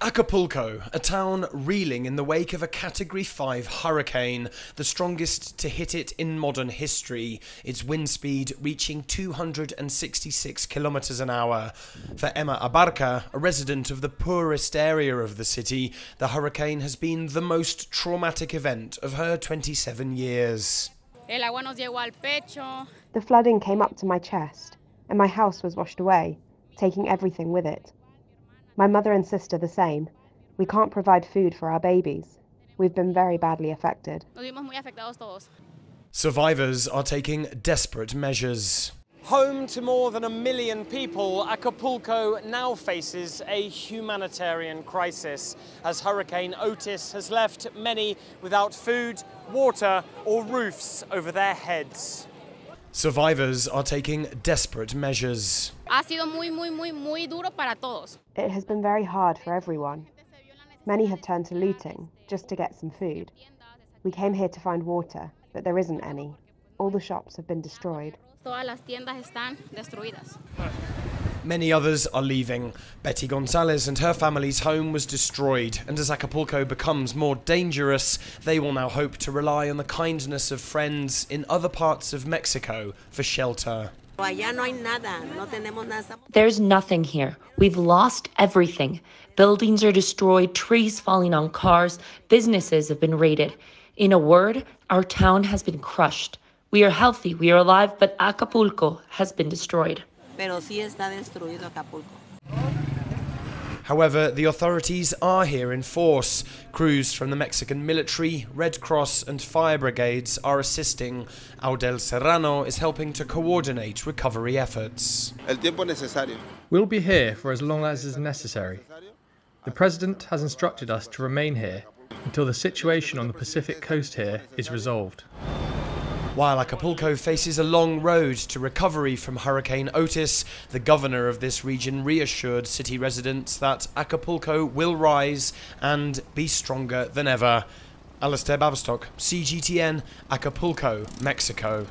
Acapulco, a town reeling in the wake of a Category 5 hurricane, the strongest to hit it in modern history, its wind speed reaching 266 kilometers an hour. For Emma Abarca, a resident of the poorest area of the city, the hurricane has been the most traumatic event of her 27 years. The flooding came up to my chest, and my house was washed away, taking everything with it. My mother and sister the same. We can't provide food for our babies. We've been very badly affected. Survivors are taking desperate measures. Home to more than a million people, Acapulco now faces a humanitarian crisis as Hurricane Otis has left many without food, water, or roofs over their heads. Survivors are taking desperate measures. Ha sido muy, muy, muy, muy duro para todos. It has been very hard for everyone. Many have turned to looting just to get some food. We came here to find water, but there isn't any. All the shops have been destroyed. Many others are leaving. Betty Gonzalez and her family's home was destroyed, and as Acapulco becomes more dangerous, they will now hope to rely on the kindness of friends in other parts of Mexico for shelter. There's nothing here. We've lost everything. Buildings are destroyed, trees falling on cars, businesses have been raided. In a word, our town has been crushed. We are healthy, we are alive, but Acapulco has been destroyed pero sí está destruido Acapulco. However, the authorities are here in force. Crews from the Mexican military, Red Cross, and fire brigades are assisting. Audel Serrano is helping to coordinate recovery efforts. We'll be here for as long as is necessary. The President has instructed us to remain here until the situation on the Pacific coast here is resolved. While Acapulco faces a long road to recovery from Hurricane Otis, the governor of this region reassured city residents that Acapulco will rise and be stronger than ever. Alasdair Baverstock, CGTN, Acapulco, Mexico.